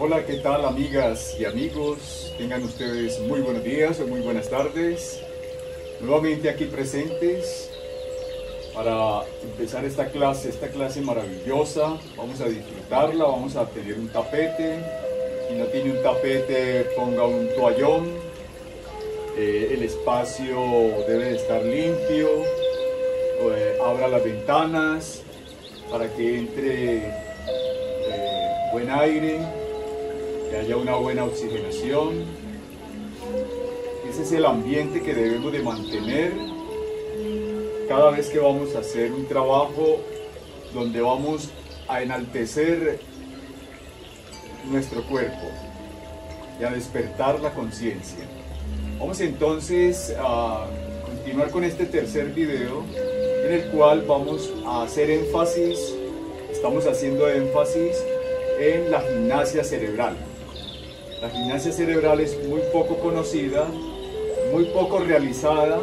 Hola, ¿qué tal amigas y amigos? Tengan ustedes muy buenos días o muy buenas tardes. Nuevamente aquí presentes para empezar esta clase, esta clase maravillosa. Vamos a disfrutarla, vamos a tener un tapete. Si no tiene un tapete, ponga un toallón. Eh, el espacio debe de estar limpio. Eh, abra las ventanas para que entre eh, buen aire que haya una buena oxigenación. Ese es el ambiente que debemos de mantener cada vez que vamos a hacer un trabajo donde vamos a enaltecer nuestro cuerpo y a despertar la conciencia. Vamos entonces a continuar con este tercer video en el cual vamos a hacer énfasis, estamos haciendo énfasis en la gimnasia cerebral. La gimnasia cerebral es muy poco conocida, muy poco realizada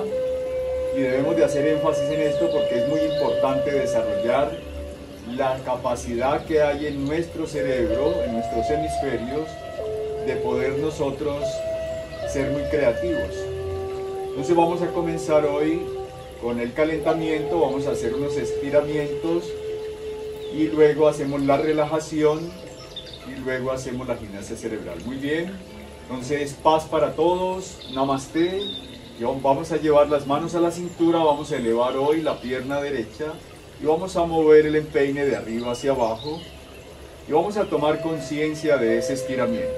y debemos de hacer énfasis en esto porque es muy importante desarrollar la capacidad que hay en nuestro cerebro, en nuestros hemisferios, de poder nosotros ser muy creativos. Entonces vamos a comenzar hoy con el calentamiento, vamos a hacer unos estiramientos y luego hacemos la relajación y luego hacemos la gimnasia cerebral. Muy bien, entonces paz para todos, namaste. Vamos a llevar las manos a la cintura, vamos a elevar hoy la pierna derecha y vamos a mover el empeine de arriba hacia abajo y vamos a tomar conciencia de ese estiramiento.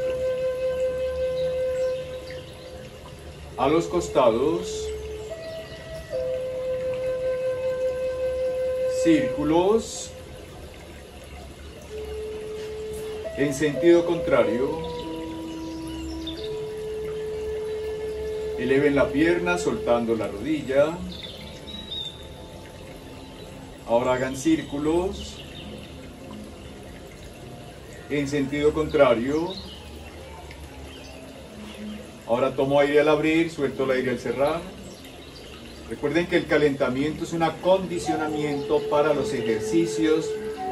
A los costados, círculos, en sentido contrario, eleven la pierna soltando la rodilla. Ahora hagan círculos en sentido contrario. Ahora tomo aire al abrir, suelto el aire al cerrar. Recuerden que el calentamiento es un acondicionamiento para los ejercicios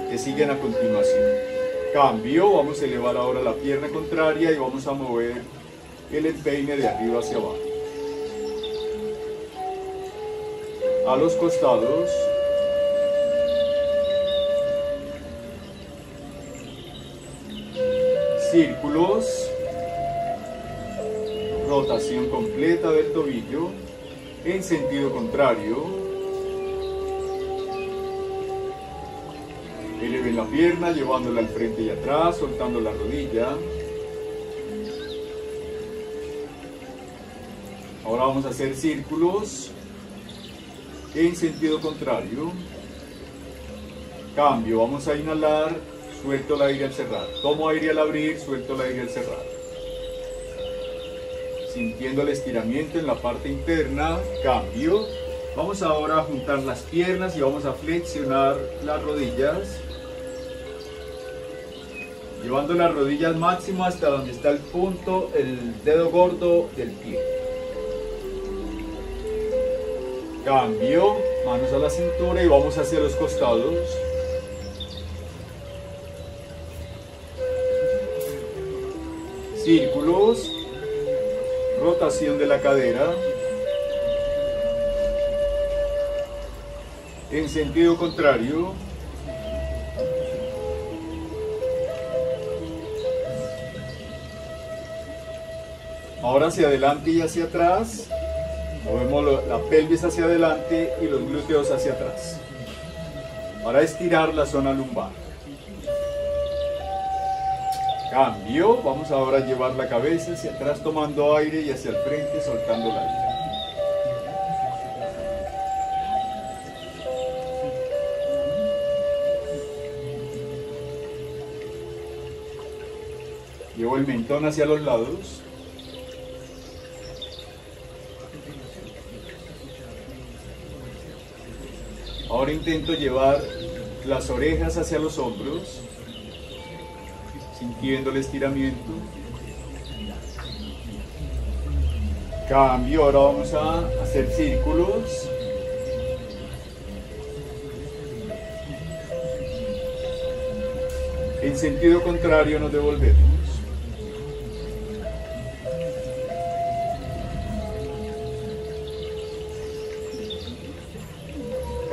que siguen a continuación. Cambio, vamos a elevar ahora la pierna contraria y vamos a mover el empeine de arriba hacia abajo. A los costados. Círculos. Rotación completa del tobillo en sentido contrario. Eleven la pierna llevándola al frente y atrás, soltando la rodilla. Ahora vamos a hacer círculos en sentido contrario. Cambio, vamos a inhalar, suelto el aire al cerrar. Tomo aire al abrir, suelto el aire al cerrar. Sintiendo el estiramiento en la parte interna, cambio. Vamos ahora a juntar las piernas y vamos a flexionar las rodillas llevando las rodillas máximo hasta donde está el punto, el dedo gordo del pie. Cambio, manos a la cintura y vamos hacia los costados. Círculos, rotación de la cadera. En sentido contrario, Ahora hacia adelante y hacia atrás. Movemos la pelvis hacia adelante y los glúteos hacia atrás. Para estirar la zona lumbar. Cambio. Vamos ahora a llevar la cabeza hacia atrás tomando aire y hacia el frente soltando el aire. Llevo el mentón hacia los lados. Ahora intento llevar las orejas hacia los hombros, sintiendo el estiramiento. Cambio, ahora vamos a hacer círculos. En sentido contrario nos devolvemos.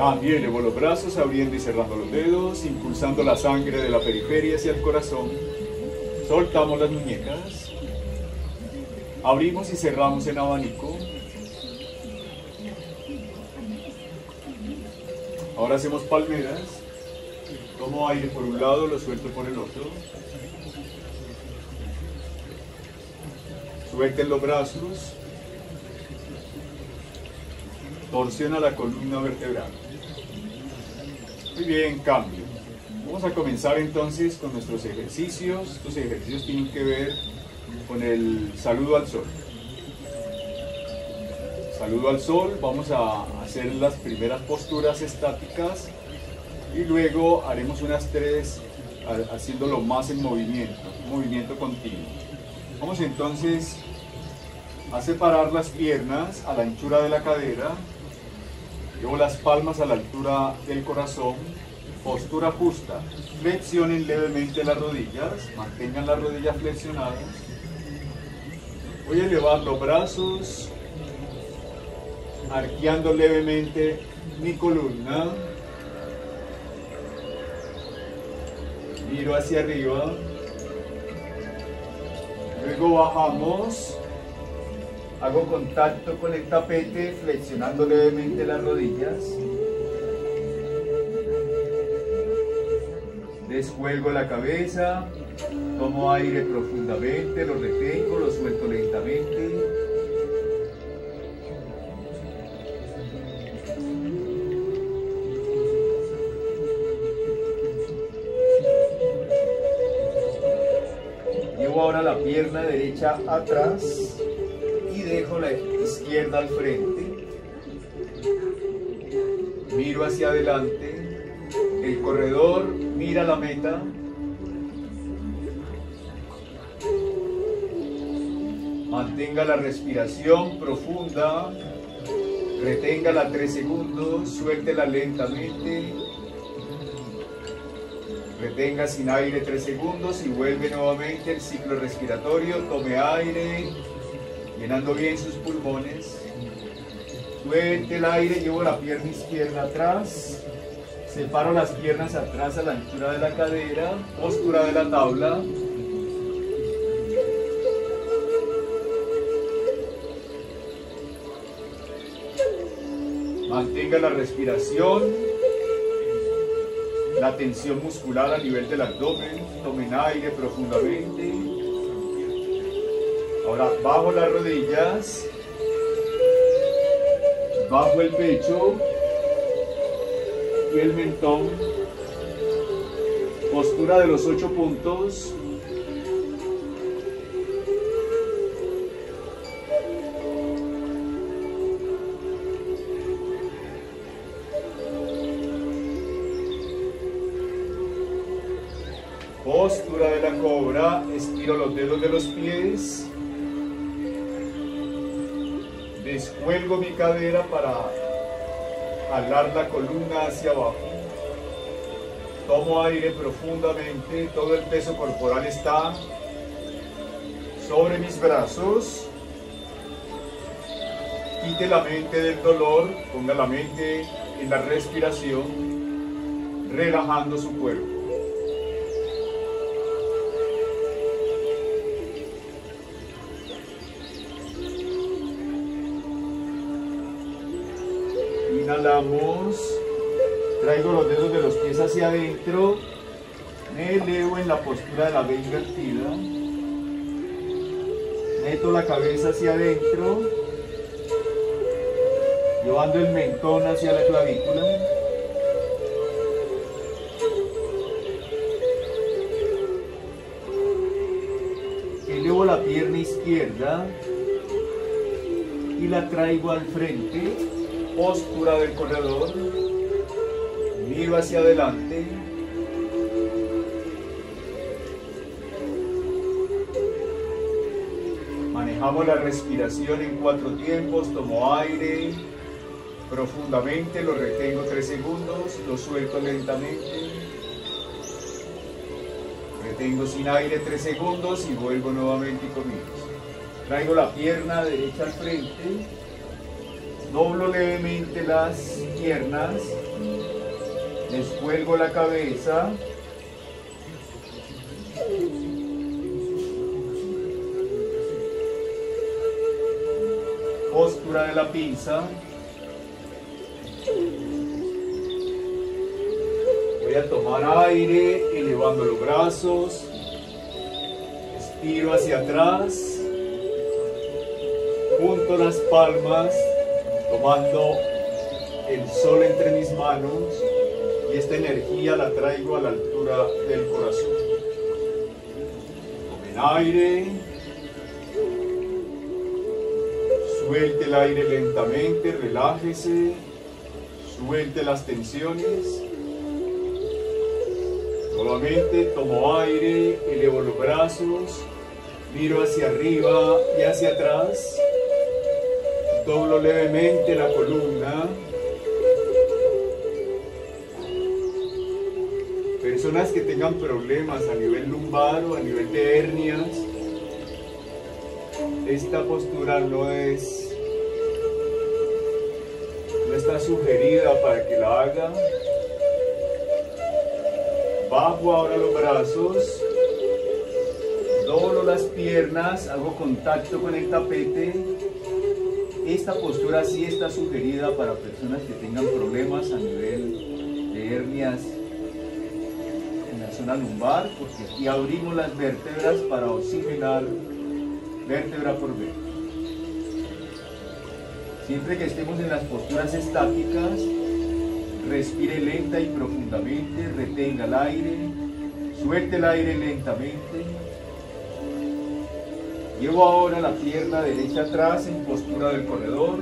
Cambio, elevo los brazos, abriendo y cerrando los dedos, impulsando la sangre de la periferia hacia el corazón. Soltamos las muñecas. Abrimos y cerramos en abanico. Ahora hacemos palmeras. Tomo aire por un lado, lo suelto por el otro. Suelten los brazos. Torsiona la columna vertebral. Muy bien, cambio. Vamos a comenzar entonces con nuestros ejercicios. Estos ejercicios tienen que ver con el saludo al sol. Saludo al sol, vamos a hacer las primeras posturas estáticas y luego haremos unas tres haciéndolo más en movimiento, movimiento continuo. Vamos entonces a separar las piernas a la anchura de la cadera, llevo las palmas a la altura del corazón, postura justa, flexionen levemente las rodillas, mantengan las rodillas flexionadas. Voy a elevar los brazos, arqueando levemente mi columna. Miro hacia arriba. Luego bajamos. Hago contacto con el tapete, flexionando levemente las rodillas. Descuelgo la cabeza, tomo aire profundamente, lo retengo, lo suelto lentamente. Llevo ahora la pierna derecha atrás dejo la izquierda al frente. Miro hacia adelante. El corredor mira la meta. Mantenga la respiración profunda. Reténgala 3 segundos. Suéltela lentamente. Retenga sin aire 3 segundos y vuelve nuevamente el ciclo respiratorio. Tome aire, llenando bien sus pulmones. Suelte el aire, llevo la pierna izquierda atrás. Separo las piernas atrás a la altura de la cadera, postura de la tabla. Mantenga la respiración, la tensión muscular a nivel del abdomen. Tomen aire profundamente. Ahora bajo las rodillas, bajo el pecho y el mentón. Postura de los ocho puntos. Jalar la columna hacia abajo. Tomo aire profundamente, todo el peso corporal está sobre mis brazos. Quite la mente del dolor, ponga la mente en la respiración, relajando su cuerpo. Traigo los dedos de los pies hacia adentro, me elevo en la postura de la B invertida, meto la cabeza hacia adentro, llevando el mentón hacia la clavícula. Elevo la pierna izquierda y la traigo al frente, postura del corredor, miro hacia adelante. Manejamos la respiración en cuatro tiempos, tomo aire profundamente, lo retengo tres segundos, lo suelto lentamente. Retengo sin aire tres segundos y vuelvo nuevamente y comienzo. Traigo la pierna derecha al frente, Doblo levemente las piernas, descuelgo la cabeza. Postura de la pinza. Voy a tomar aire elevando los brazos. Estiro hacia atrás. Junto las palmas, tomando el sol entre mis manos y esta energía la traigo a la altura del corazón. Tomen aire. Suelte el aire lentamente, relájese. Suelte las tensiones. Nuevamente tomo aire, elevo los brazos, miro hacia arriba y hacia atrás. Doblo levemente la columna. Personas que tengan problemas a nivel lumbar o a nivel de hernias, esta postura no es no está sugerida para que la haga. Bajo ahora los brazos, doblo las piernas, hago contacto con el tapete esta postura sí está sugerida para personas que tengan problemas a nivel de hernias en la zona lumbar, porque aquí abrimos las vértebras para oxigenar vértebra por vértebra. Siempre que estemos en las posturas estáticas, respire lenta y profundamente, retenga el aire, suelte el aire lentamente Llevo ahora la pierna derecha atrás en postura del corredor.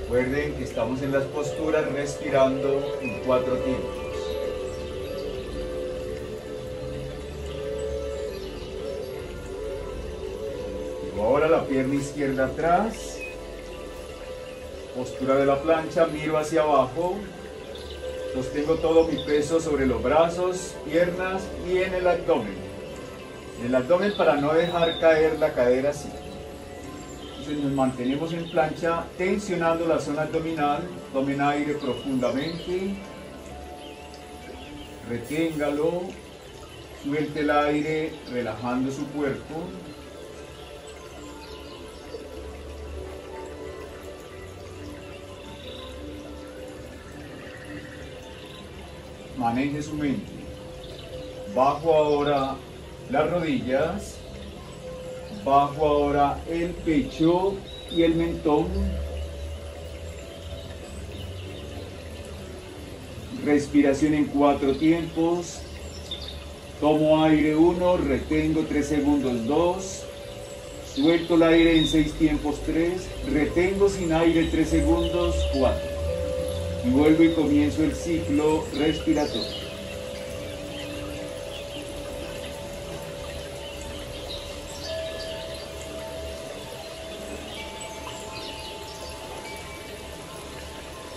Recuerden que estamos en las posturas respirando en cuatro tiempos. Llevo ahora la pierna izquierda atrás postura de la plancha, miro hacia abajo, sostengo todo mi peso sobre los brazos, piernas y en el abdomen. En el abdomen para no dejar caer la cadera así. Entonces nos mantenemos en plancha tensionando la zona abdominal, tomen aire profundamente, reténgalo, suelte el aire relajando su cuerpo. Maneje su mente. Bajo ahora las rodillas, bajo ahora el pecho y el mentón. Respiración en cuatro tiempos. Tomo aire 1, retengo 3 segundos 2. Suelto el aire en 6 tiempos 3. Retengo sin aire 3 segundos 4 y vuelvo y comienzo el ciclo respiratorio.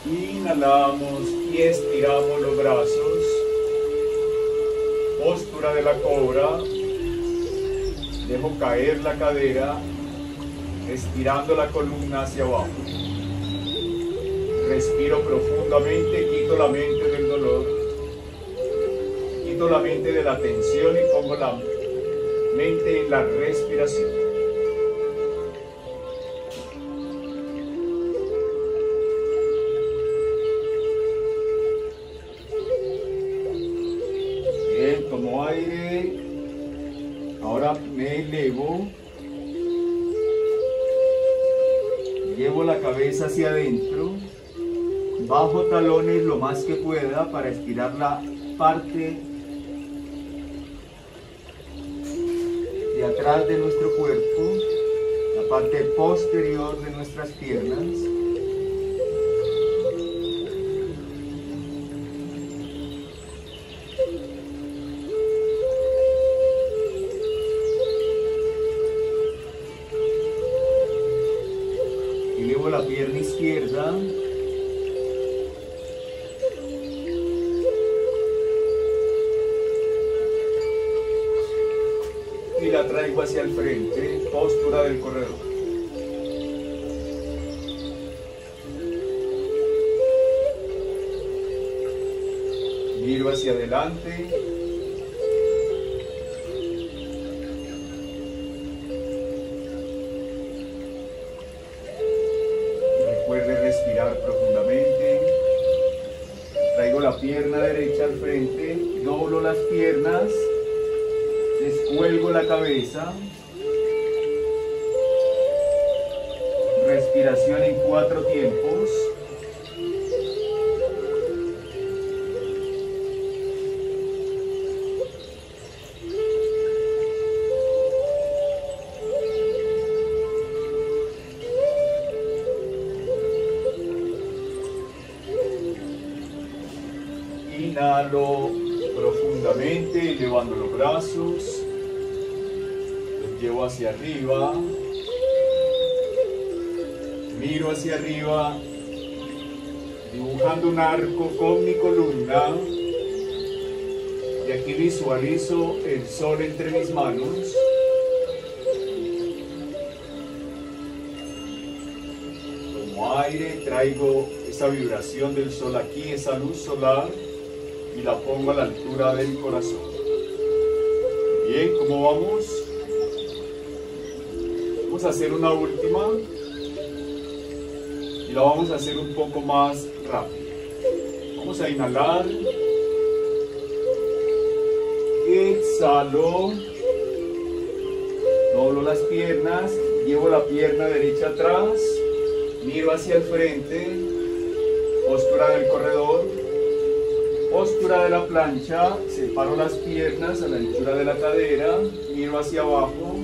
Inhalamos y estiramos los brazos. Postura de la cobra. Dejo caer la cadera, estirando la columna hacia abajo. Respiro profundamente, quito la mente del dolor, quito la mente de la tensión y pongo la mente en la respiración. Más que pueda para estirar la parte de atrás de nuestro cuerpo, la parte posterior de nuestras piernas. Profundamente. Traigo la pierna derecha al frente, doblo las piernas, descuelgo la cabeza. Respiración en cuatro tiempos. Brazos. Los llevo hacia arriba. Miro hacia arriba, dibujando un arco con mi columna. Y aquí visualizo el sol entre mis manos. Como aire traigo esa vibración del sol aquí, esa luz solar y la pongo a la altura del corazón. Bien, ¿cómo vamos? Vamos a hacer una última y la vamos a hacer un poco más rápido. Vamos a inhalar. Exhalo. Doblo las piernas, llevo la pierna derecha atrás, miro hacia el frente, postura del corredor, postura de la plancha, separo las piernas a la altura de la cadera, miro hacia abajo,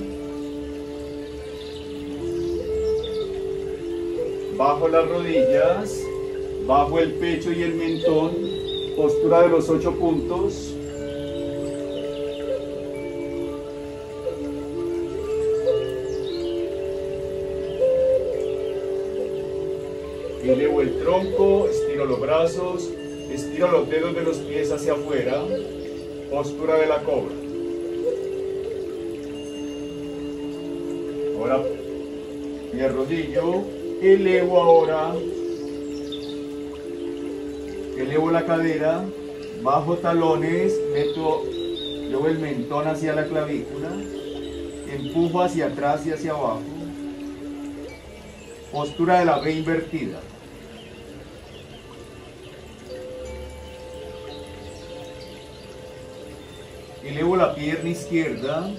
bajo las rodillas, bajo el pecho y el mentón, postura de los ocho puntos. Elevo el tronco, estiro los brazos, estiro los dedos de los pies hacia afuera, postura de la cobra. Ahora mi arrodillo, elevo ahora, elevo la cadera, bajo talones, meto, llevo el mentón hacia la clavícula, empujo hacia atrás y hacia abajo, postura de la B invertida. Pierna izquierda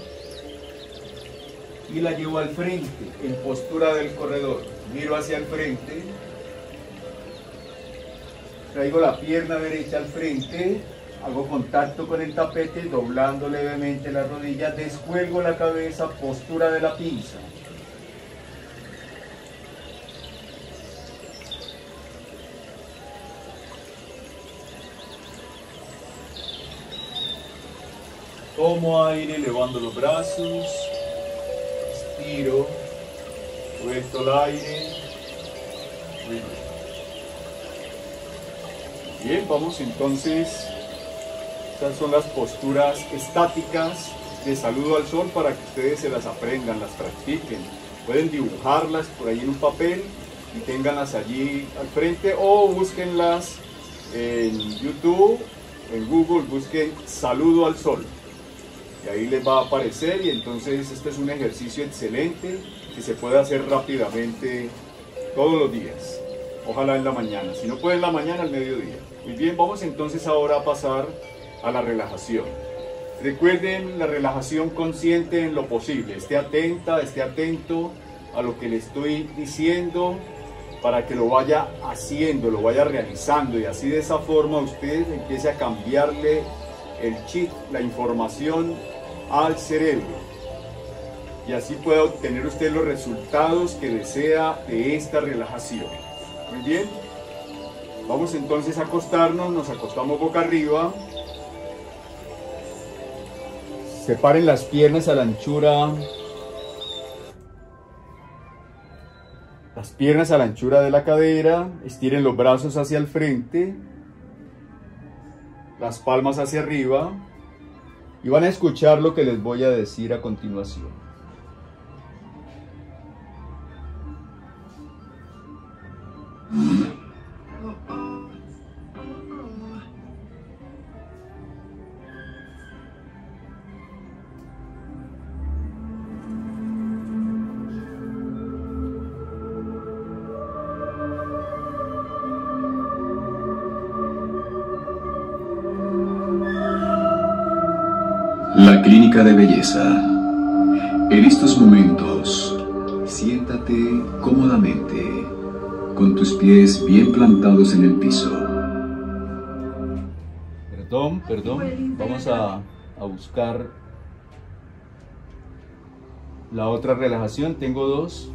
y la llevo al frente, en postura del corredor. Miro hacia el frente. Traigo la pierna derecha al frente. Hago contacto con el tapete, doblando levemente la rodilla. Descuelgo la cabeza, postura de la pinza. Tomo aire elevando los brazos, estiro, suelto el aire. Bien, vamos entonces. Estas son las posturas estáticas de saludo al sol para que ustedes se las aprendan, las practiquen. Pueden dibujarlas por ahí en un papel y tenganlas allí al frente o búsquenlas en YouTube, en Google, busquen saludo al sol y ahí les va a aparecer y entonces este es un ejercicio excelente que se puede hacer rápidamente todos los días. Ojalá en la mañana, si no puede en la mañana, al mediodía. Muy bien, vamos entonces ahora a pasar a la relajación. Recuerden la relajación consciente en lo posible. Esté atenta, esté atento a lo que le estoy diciendo para que lo vaya haciendo, lo vaya realizando y así de esa forma usted empiece a cambiarle el chip, la información al cerebro. Y así pueda obtener usted los resultados que desea de esta relajación. Muy bien, vamos entonces a acostarnos, nos acostamos boca arriba, separen las piernas a la anchura, las piernas a la anchura de la cadera, estiren los brazos hacia el frente, las palmas hacia arriba, y van a escuchar lo que les voy a decir a continuación. Belleza. En estos momentos, siéntate cómodamente, con tus pies bien plantados en el piso. Perdón, perdón. Vamos a, a buscar la otra relajación. Tengo dos.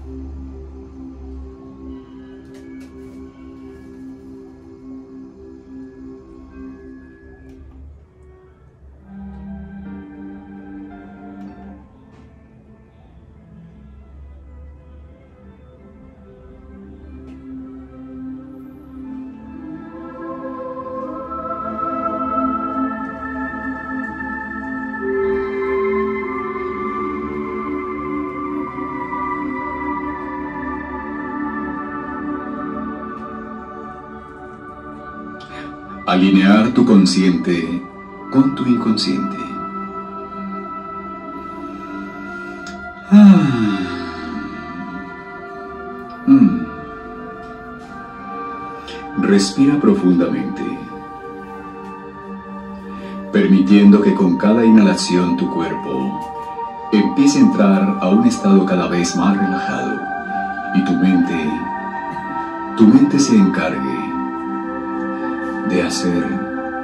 Alinear tu consciente con tu inconsciente. Ah. Mm. Respira profundamente, permitiendo que con cada inhalación tu cuerpo empiece a entrar a un estado cada vez más relajado y tu mente, tu mente se encargue de hacer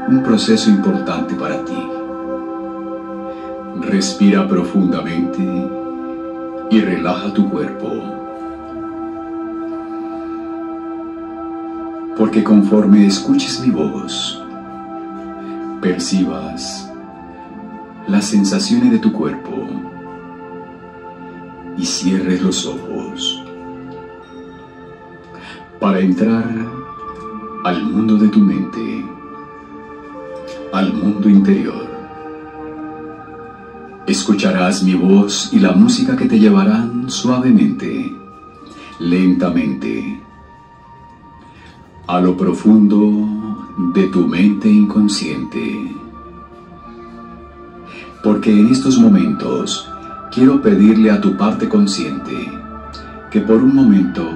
un proceso importante para ti. Respira profundamente y relaja tu cuerpo. Porque conforme escuches mi voz, percibas las sensaciones de tu cuerpo y cierres los ojos para entrar al mundo de tu mente, al mundo interior. Escucharás mi voz y la música que te llevarán suavemente, lentamente, a lo profundo de tu mente inconsciente. Porque en estos momentos quiero pedirle a tu parte consciente que por un momento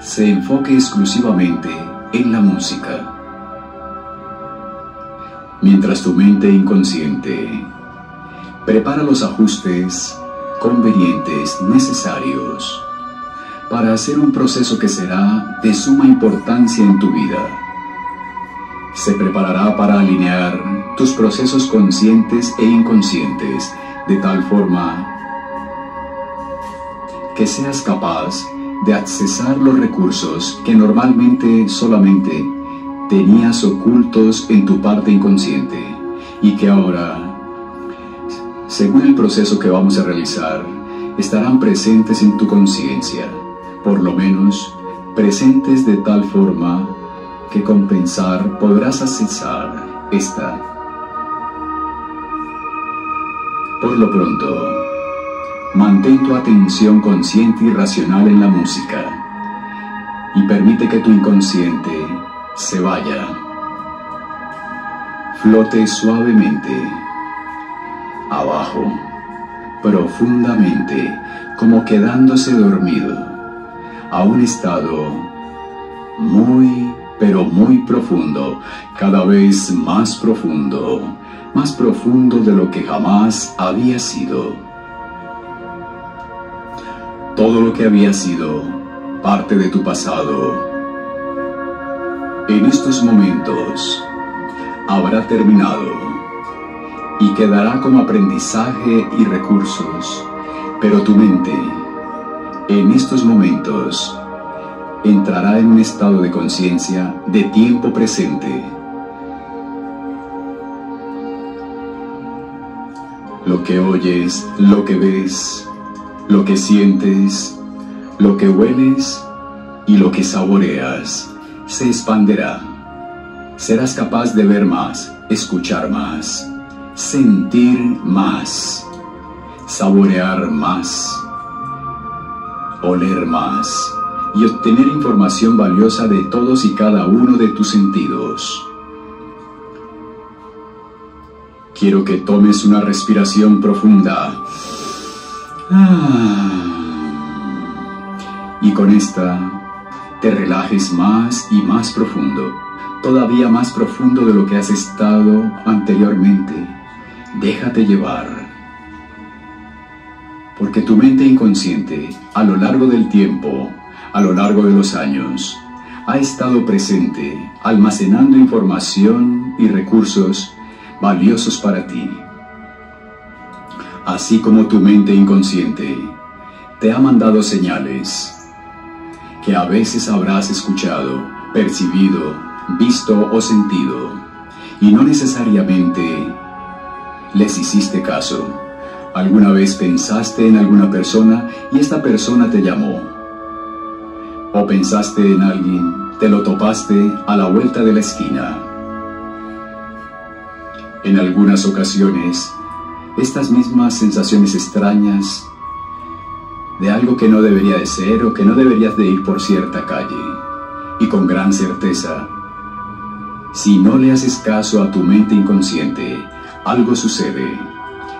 se enfoque exclusivamente en la música. Mientras tu mente inconsciente prepara los ajustes convenientes necesarios para hacer un proceso que será de suma importancia en tu vida. Se preparará para alinear tus procesos conscientes e inconscientes de tal forma que seas capaz de accesar los recursos que normalmente solamente tenías ocultos en tu parte inconsciente y que ahora, según el proceso que vamos a realizar, estarán presentes en tu conciencia, por lo menos presentes de tal forma que compensar podrás accesar esta. Por lo pronto, Mantén tu atención consciente y racional en la música. Y permite que tu inconsciente se vaya. Flote suavemente, abajo, profundamente, como quedándose dormido, a un estado muy, pero muy profundo, cada vez más profundo, más profundo de lo que jamás había sido todo lo que había sido parte de tu pasado, en estos momentos habrá terminado y quedará como aprendizaje y recursos, pero tu mente en estos momentos entrará en un estado de conciencia de tiempo presente. Lo que oyes, lo que ves, lo que sientes, lo que hueles y lo que saboreas se expanderá. Serás capaz de ver más, escuchar más, sentir más, saborear más, oler más y obtener información valiosa de todos y cada uno de tus sentidos. Quiero que tomes una respiración profunda y con esta te relajes más y más profundo, todavía más profundo de lo que has estado anteriormente. Déjate llevar, Porque tu mente inconsciente, a lo largo del tiempo, a lo largo de los años, ha estado presente, almacenando información y recursos valiosos para ti. Así como tu mente inconsciente te ha mandado señales que a veces habrás escuchado, percibido, visto o sentido, y no necesariamente les hiciste caso. ¿Alguna vez pensaste en alguna persona y esta persona te llamó? ¿O pensaste en alguien, te lo topaste a la vuelta de la esquina? En algunas ocasiones, estas mismas sensaciones extrañas de algo que no debería de ser o que no deberías de ir por cierta calle. Y con gran certeza, si no le haces caso a tu mente inconsciente, algo sucede.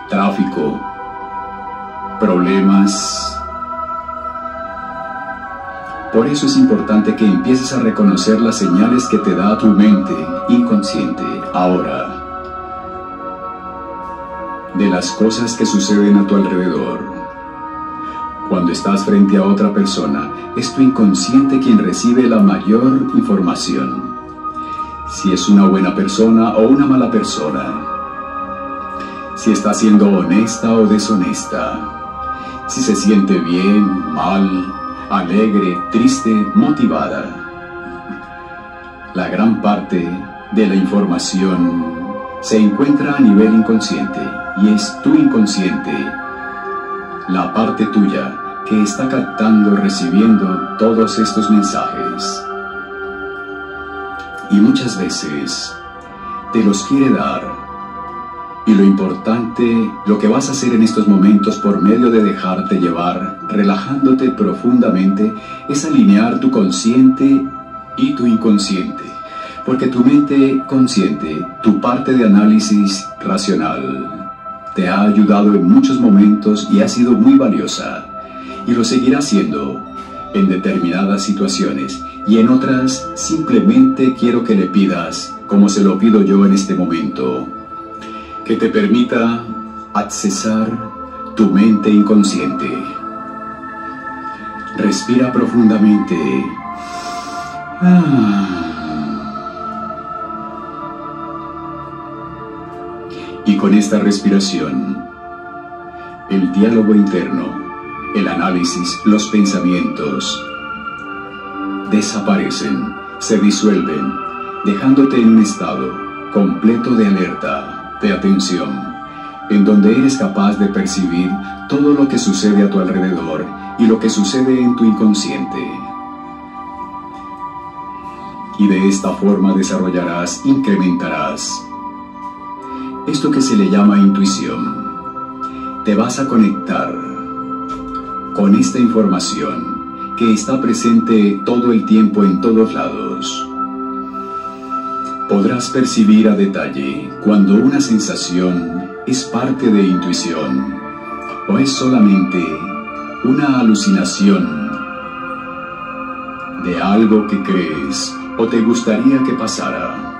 Tráfico, problemas. Por eso es importante que empieces a reconocer las señales que te da tu mente inconsciente ahora de las cosas que suceden a tu alrededor. Cuando estás frente a otra persona, es tu inconsciente quien recibe la mayor información. Si es una buena persona o una mala persona. Si está siendo honesta o deshonesta. Si se siente bien, mal, alegre, triste, motivada. La gran parte de la información se encuentra a nivel inconsciente y es tu inconsciente, la parte tuya que está captando, recibiendo todos estos mensajes. Y muchas veces te los quiere dar. Y lo importante, lo que vas a hacer en estos momentos por medio de dejarte llevar, relajándote profundamente, es alinear tu consciente y tu inconsciente. Porque tu mente consciente, tu parte de análisis racional, te ha ayudado en muchos momentos y ha sido muy valiosa, y lo seguirá siendo en determinadas situaciones, y en otras simplemente quiero que le pidas, como se lo pido yo en este momento, que te permita accesar tu mente inconsciente. Respira profundamente. Ah. Con esta respiración, el diálogo interno, el análisis, los pensamientos, desaparecen, se disuelven, dejándote en un estado completo de alerta, de atención, en donde eres capaz de percibir todo lo que sucede a tu alrededor y lo que sucede en tu inconsciente. Y de esta forma desarrollarás, incrementarás esto que se le llama intuición. Te vas a conectar con esta información que está presente todo el tiempo en todos lados. Podrás percibir a detalle cuando una sensación es parte de intuición o es solamente una alucinación de algo que crees o te gustaría que pasara.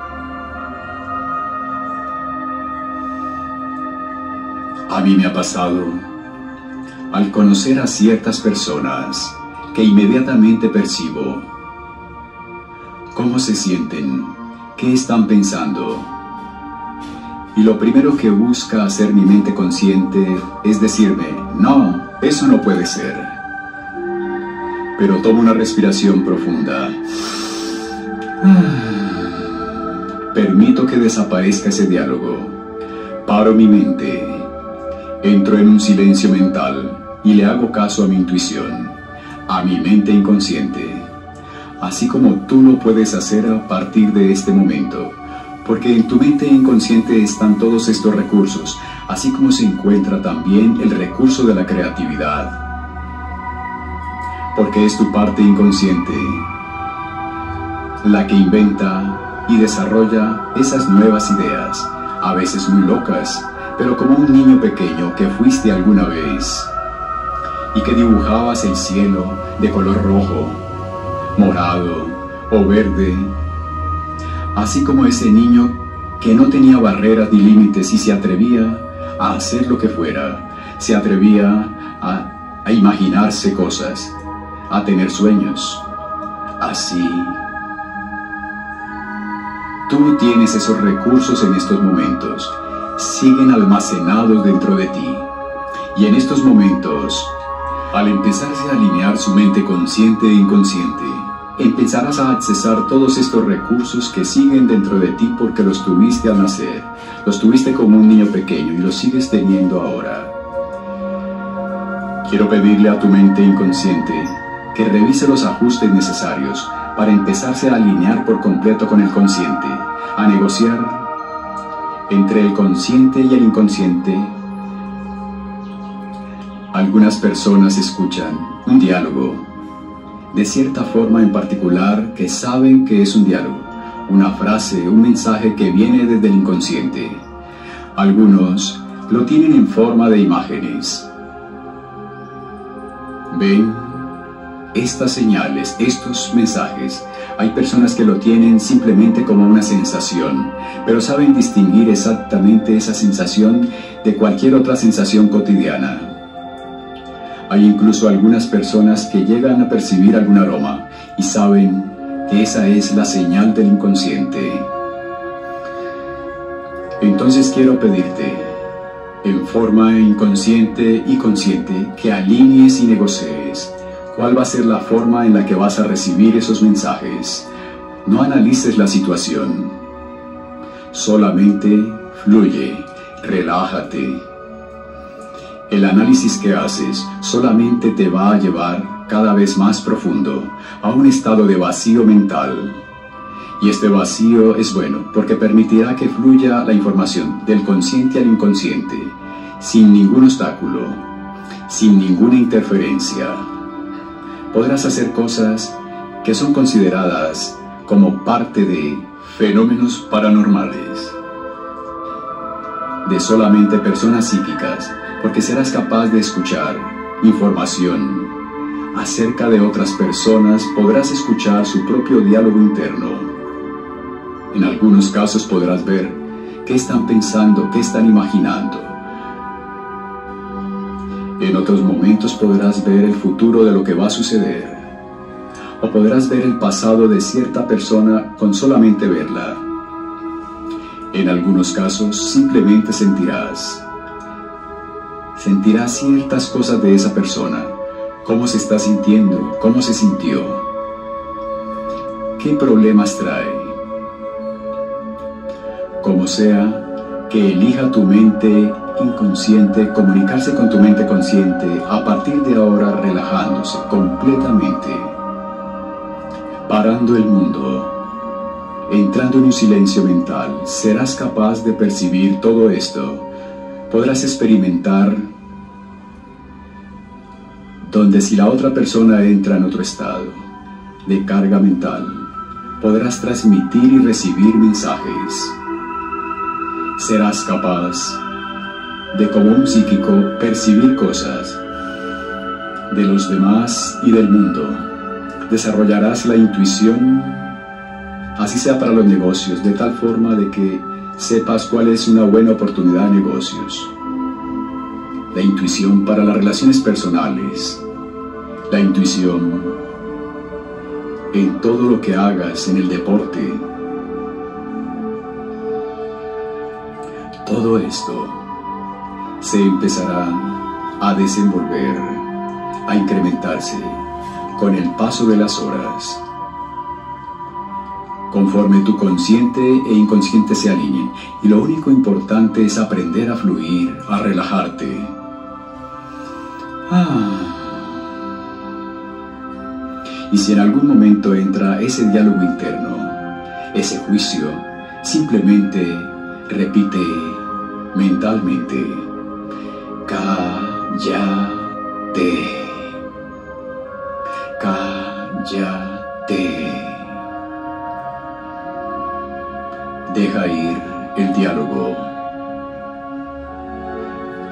A mí me ha pasado al conocer a ciertas personas que inmediatamente percibo cómo se sienten, qué están pensando. Y lo primero que busca hacer mi mente consciente es decirme, no, eso no puede ser. Pero tomo una respiración profunda. Permito que desaparezca ese diálogo. Paro mi mente Entro en un silencio mental y le hago caso a mi intuición, a mi mente inconsciente, así como tú lo puedes hacer a partir de este momento, porque en tu mente inconsciente están todos estos recursos, así como se encuentra también el recurso de la creatividad, porque es tu parte inconsciente la que inventa y desarrolla esas nuevas ideas, a veces muy locas, pero como un niño pequeño que fuiste alguna vez y que dibujabas el cielo de color rojo, morado o verde, así como ese niño que no tenía barreras ni límites y se atrevía a hacer lo que fuera, se atrevía a, a imaginarse cosas, a tener sueños. Así, tú tienes esos recursos en estos momentos, siguen almacenados dentro de ti. Y en estos momentos, al empezarse a alinear su mente consciente e inconsciente, empezarás a accesar todos estos recursos que siguen dentro de ti porque los tuviste al nacer, los tuviste como un niño pequeño y los sigues teniendo ahora. Quiero pedirle a tu mente inconsciente que revise los ajustes necesarios para empezarse a alinear por completo con el consciente, a negociar entre el consciente y el inconsciente. Algunas personas escuchan un diálogo de cierta forma en particular que saben que es un diálogo, una frase, un mensaje que viene desde el inconsciente. Algunos lo tienen en forma de imágenes. Ven estas señales, estos mensajes. Hay personas que lo tienen simplemente como una sensación, pero saben distinguir exactamente esa sensación de cualquier otra sensación cotidiana. Hay incluso algunas personas que llegan a percibir algún aroma y saben que esa es la señal del inconsciente. Entonces quiero pedirte, en forma inconsciente y consciente, que alinees y negocies cuál va a ser la forma en la que vas a recibir esos mensajes. No analices la situación. Solamente fluye, relájate el análisis que haces solamente te va a llevar cada vez más profundo a un estado de vacío mental. Y este vacío es bueno porque permitirá que fluya la información del consciente al inconsciente, sin ningún obstáculo, sin ninguna interferencia. Podrás hacer cosas que son consideradas como parte de fenómenos paranormales, de solamente personas psíquicas porque serás capaz de escuchar información acerca de otras personas, podrás escuchar su propio diálogo interno. En algunos casos podrás ver qué están pensando, qué están imaginando. En otros momentos podrás ver el futuro de lo que va a suceder. O podrás ver el pasado de cierta persona con solamente verla. En algunos casos simplemente sentirás sentirás ciertas cosas de esa persona, cómo se está sintiendo, cómo se sintió, qué problemas trae. Como sea, que elija tu mente inconsciente comunicarse con tu mente consciente a partir de ahora relajándose completamente, parando el mundo, entrando en un silencio mental, serás capaz de percibir todo esto. Podrás experimentar donde si la otra persona entra en otro estado de carga mental, podrás transmitir y recibir mensajes. Serás capaz de como un psíquico percibir cosas de los demás y del mundo. Desarrollarás la intuición, así sea para los negocios, de tal forma de que sepas cuál es una buena oportunidad de negocios. La intuición para las relaciones personales, la intuición en todo lo que hagas en el deporte. Todo esto se empezará a desenvolver, a incrementarse con el paso de las horas. Conforme tu consciente e inconsciente se alineen. Y lo único importante es aprender a fluir, a relajarte. Ah. Y si en algún momento entra ese diálogo interno, ese juicio, simplemente repite mentalmente, cállate, cállate. Deja ir el diálogo.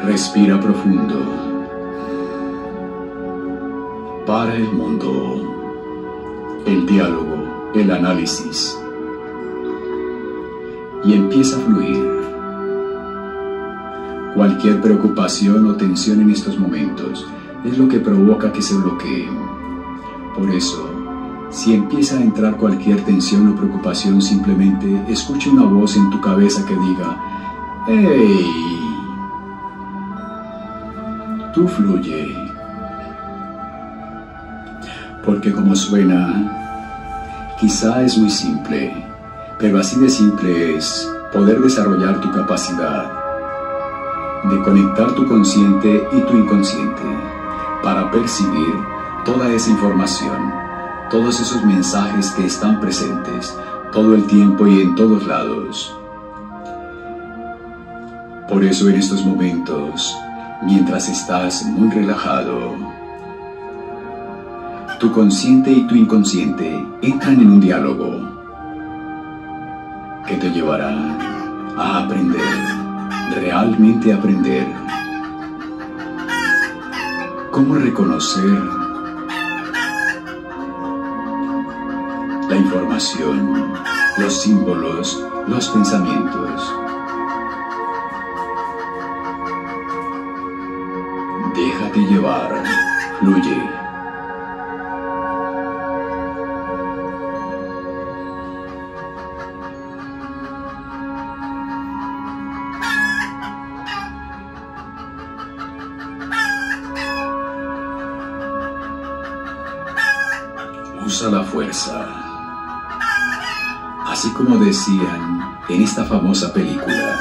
Respira profundo. Para el mundo el diálogo, el análisis. Y empieza a fluir. Cualquier preocupación o tensión en estos momentos es lo que provoca que se bloqueen. Por eso, si empieza a entrar cualquier tensión o preocupación, simplemente escuche una voz en tu cabeza que diga, ¡Hey! Tú fluye. Porque como suena, quizá es muy simple, pero así de simple es poder desarrollar tu capacidad de conectar tu consciente y tu inconsciente para percibir toda esa información, todos esos mensajes que están presentes todo el tiempo y en todos lados. Por eso en estos momentos, mientras estás muy relajado, tu consciente y tu inconsciente entran en un diálogo que te llevará a aprender realmente aprender cómo reconocer la información, los símbolos, los pensamientos. Déjate llevar, fluye. La fuerza. Así como decían en esta famosa película,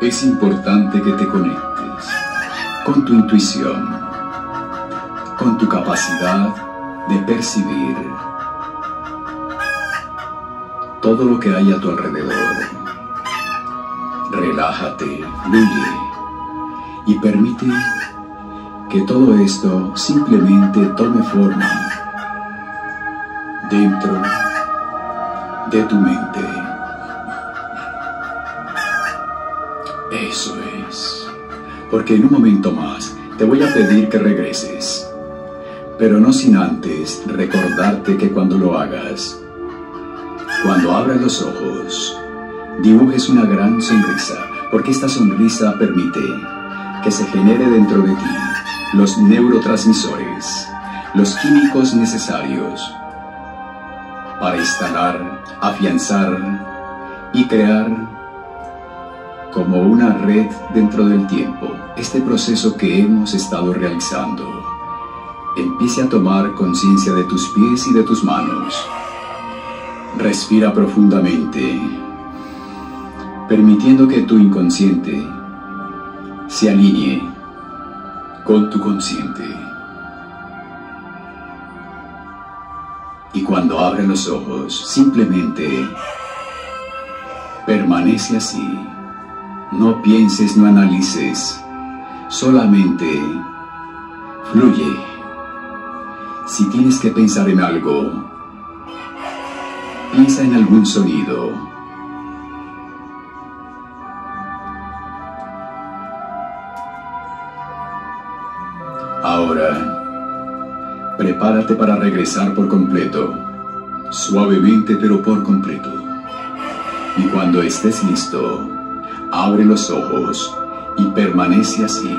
es importante que te conectes con tu intuición, con tu capacidad de percibir todo lo que hay a tu alrededor. Relájate, fluye y permite que todo esto simplemente tome forma dentro de tu mente. Eso es. Porque en un momento más te voy a pedir que regreses. Pero no sin antes recordarte que cuando lo hagas, cuando abras los ojos, dibujes una gran sonrisa, porque esta sonrisa permite que se genere dentro de ti los neurotransmisores, los químicos necesarios para instalar, afianzar y crear como una red dentro del tiempo este proceso que hemos estado realizando. Empiece a tomar conciencia de tus pies y de tus manos. Respira profundamente, permitiendo que tu inconsciente se alinee con tu consciente. Y cuando abre los ojos, simplemente permanece así. No pienses, no analices. Solamente fluye. Si tienes que pensar en algo, piensa en algún sonido. Ahora, prepárate para regresar por completo, suavemente pero por completo. Y cuando estés listo, abre los ojos y permanece así.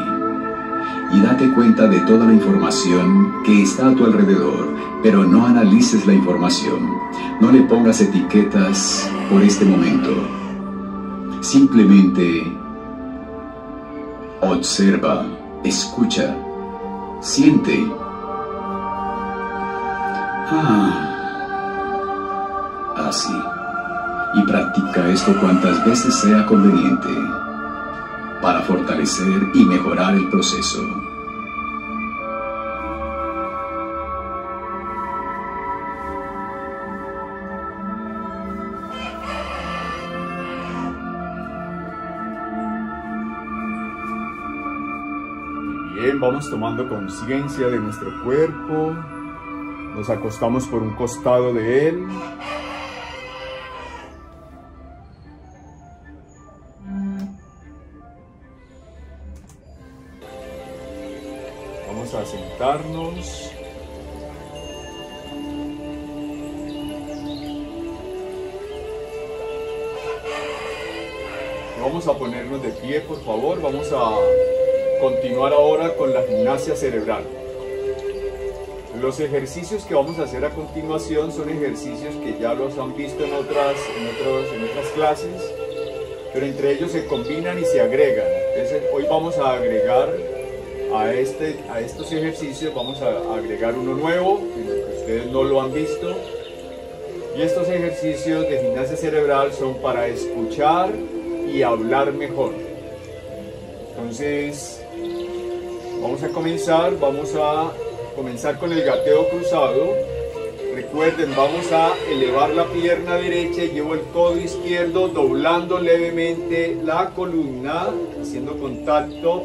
Y date cuenta de toda la información que está a tu alrededor, pero no analices la información. No le pongas etiquetas por este momento. Simplemente observa, escucha, siente Ah. Así. Y practica esto cuantas veces sea conveniente para fortalecer y mejorar el proceso. Bien, vamos tomando conciencia de nuestro cuerpo, nos acostamos por un costado de él. Vamos a sentarnos. Vamos a ponernos de pie, por favor. Vamos a continuar ahora con la gimnasia cerebral. Los ejercicios que vamos a hacer a continuación son ejercicios que ya los han visto en otras, en en otras clases, pero entre ellos se combinan y se agregan. Entonces, hoy vamos a agregar a, este, a estos ejercicios, vamos a agregar uno nuevo, que ustedes no lo han visto. Y estos ejercicios de gimnasia cerebral son para escuchar y hablar mejor. Entonces, vamos a comenzar, vamos a comenzar con el gateo cruzado. Recuerden, vamos a elevar la pierna derecha, llevo el codo izquierdo doblando levemente la columna, haciendo contacto.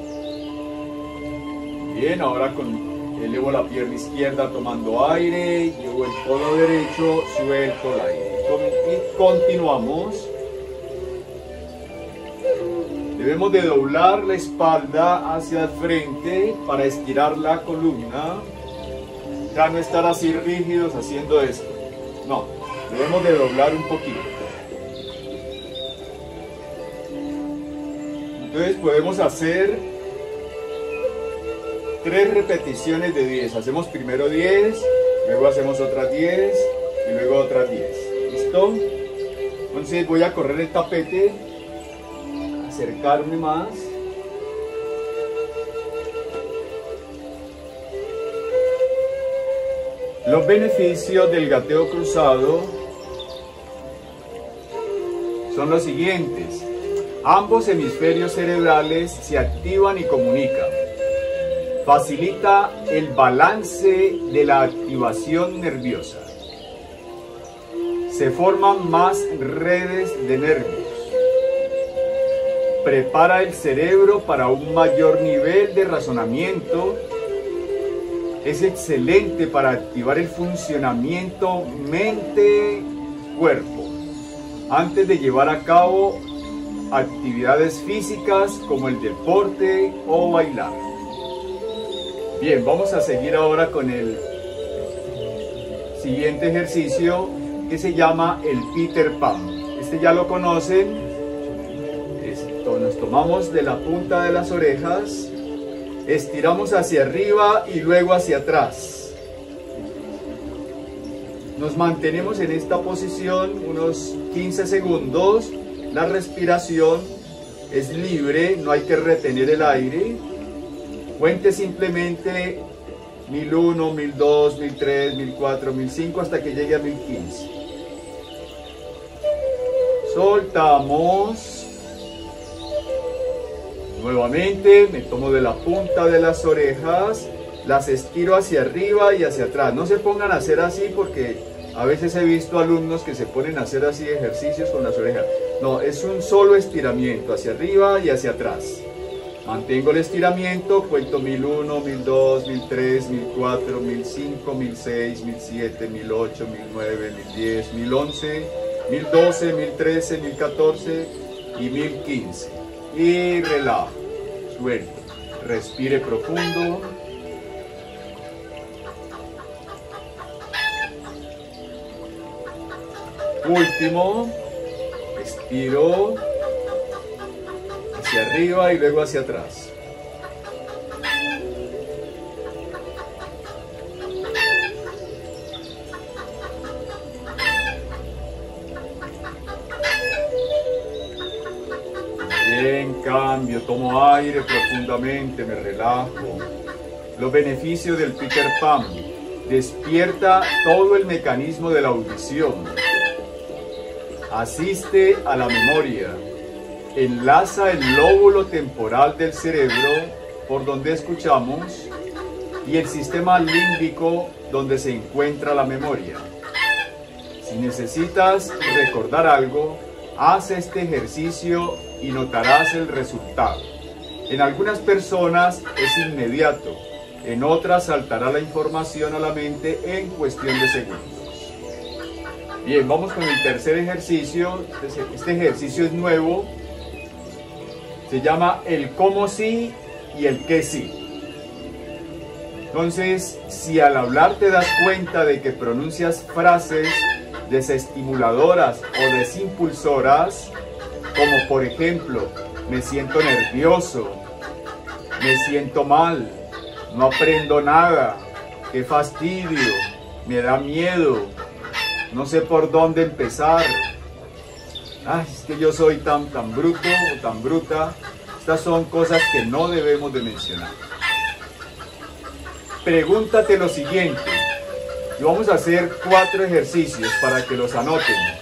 Bien, ahora con, elevo la pierna izquierda tomando aire, llevo el codo derecho, suelto el aire. Y continuamos. Debemos de doblar la espalda hacia el frente para estirar la columna. Ya no estar así rígidos haciendo esto. No, debemos de doblar un poquito. Entonces podemos hacer tres repeticiones de 10. Hacemos primero 10, luego hacemos otras 10 y luego otras 10. ¿Listo? Entonces voy a correr el tapete, acercarme más. Los beneficios del gateo cruzado son los siguientes. Ambos hemisferios cerebrales se activan y comunican. Facilita el balance de la activación nerviosa. Se forman más redes de nervios. Prepara el cerebro para un mayor nivel de razonamiento es excelente para activar el funcionamiento mente-cuerpo antes de llevar a cabo actividades físicas como el deporte o bailar. Bien, vamos a seguir ahora con el siguiente ejercicio que se llama el Peter Pan. Este ya lo conocen. Esto, nos tomamos de la punta de las orejas estiramos hacia arriba y luego hacia atrás. Nos mantenemos en esta posición unos 15 segundos. La respiración es libre, no hay que retener el aire. Cuente simplemente 1001, 1002, 1003, 1004, 1005 hasta que llegue a 1015. Soltamos. Nuevamente me tomo de la punta de las orejas, las estiro hacia arriba y hacia atrás. No se pongan a hacer así porque a veces he visto alumnos que se ponen a hacer así ejercicios con las orejas. No, es un solo estiramiento hacia arriba y hacia atrás. Mantengo el estiramiento, cuento 1001, 1002, 1003, 1004, 1005, 1006, 1007, 1008, 1009, 1010, 1011, 1012, 1013, 1014 y 1015 y relajo, suelto. Respire profundo. Último, estiro hacia arriba y luego hacia atrás. Cambio, tomo aire profundamente, me relajo. Los beneficios del Peter Pan. Despierta todo el mecanismo de la audición. Asiste a la memoria. Enlaza el lóbulo temporal del cerebro por donde escuchamos y el sistema límbico donde se encuentra la memoria. Si necesitas recordar algo, haz este ejercicio y notarás el resultado. En algunas personas es inmediato, en otras saltará la información a la mente en cuestión de segundos. Bien, vamos con el tercer ejercicio. Este ejercicio es nuevo. Se llama el cómo sí y el qué sí. Entonces, si al hablar te das cuenta de que pronuncias frases desestimuladoras o desimpulsoras, como por ejemplo, me siento nervioso, me siento mal, no aprendo nada, qué fastidio, me da miedo, no sé por dónde empezar. Ay, es que yo soy tan, tan bruto o tan bruta. Estas son cosas que no debemos de mencionar. Pregúntate lo siguiente. Y vamos a hacer cuatro ejercicios para que los anoten.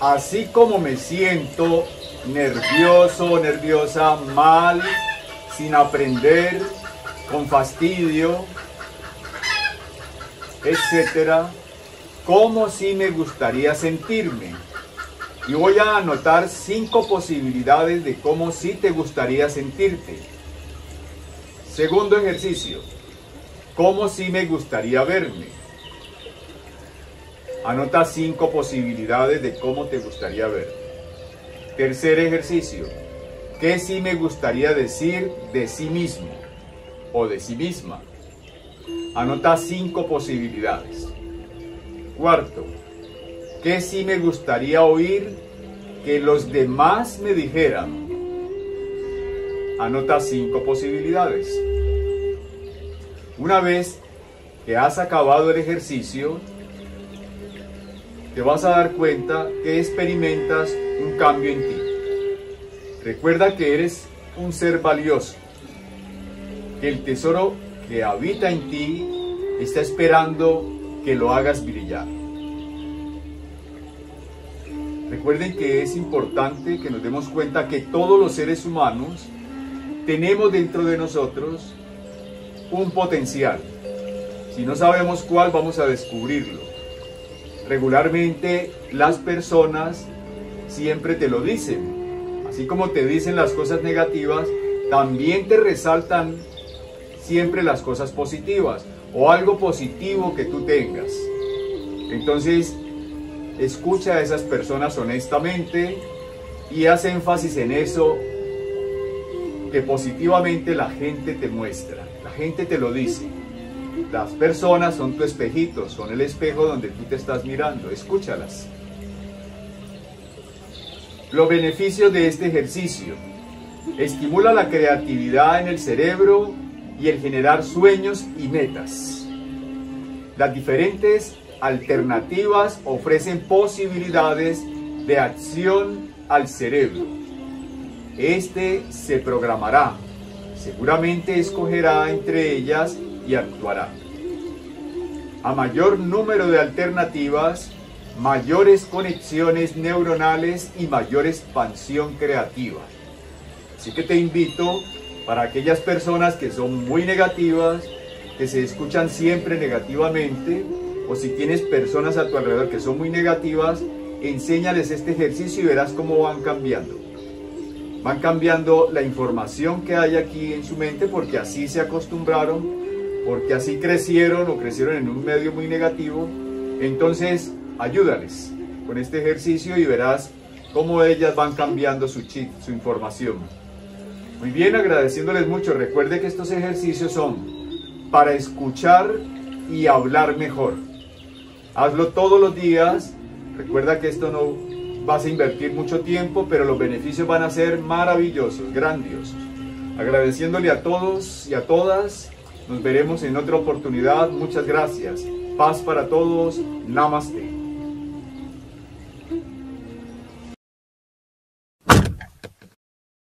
Así como me siento nervioso, nerviosa, mal, sin aprender, con fastidio, etcétera, cómo sí me gustaría sentirme. Y voy a anotar cinco posibilidades de cómo sí te gustaría sentirte. Segundo ejercicio, cómo sí me gustaría verme. Anota cinco posibilidades de cómo te gustaría ver. Tercer ejercicio, ¿qué sí me gustaría decir de sí mismo o de sí misma? Anota cinco posibilidades. Cuarto, ¿qué sí me gustaría oír que los demás me dijeran? Anota cinco posibilidades. Una vez que has acabado el ejercicio, te vas a dar cuenta que experimentas un cambio en ti. Recuerda que eres un ser valioso, que el tesoro que habita en ti está esperando que lo hagas brillar. Recuerden que es importante que nos demos cuenta que todos los seres humanos tenemos dentro de nosotros un potencial. Si no sabemos cuál, vamos a descubrirlo. Regularmente las personas siempre te lo dicen. Así como te dicen las cosas negativas, también te resaltan siempre las cosas positivas o algo positivo que tú tengas. Entonces, escucha a esas personas honestamente y haz énfasis en eso que positivamente la gente te muestra, la gente te lo dice. Las personas son tu espejito, son el espejo donde tú te estás mirando, escúchalas. Los beneficios de este ejercicio. Estimula la creatividad en el cerebro y el generar sueños y metas. Las diferentes alternativas ofrecen posibilidades de acción al cerebro. Este se programará, seguramente escogerá entre ellas actuará. A mayor número de alternativas, mayores conexiones neuronales y mayor expansión creativa. Así que te invito para aquellas personas que son muy negativas, que se escuchan siempre negativamente, o si tienes personas a tu alrededor que son muy negativas, enséñales este ejercicio y verás cómo van cambiando. Van cambiando la información que hay aquí en su mente porque así se acostumbraron, porque así crecieron o crecieron en un medio muy negativo. Entonces, ayúdales con este ejercicio y verás cómo ellas van cambiando su chip, su información. Muy bien, agradeciéndoles mucho. Recuerde que estos ejercicios son para escuchar y hablar mejor. Hazlo todos los días. Recuerda que esto no vas a invertir mucho tiempo, pero los beneficios van a ser maravillosos, grandiosos. Agradeciéndole a todos y a todas. Nos veremos en otra oportunidad. Muchas gracias. Paz para todos. Namaste.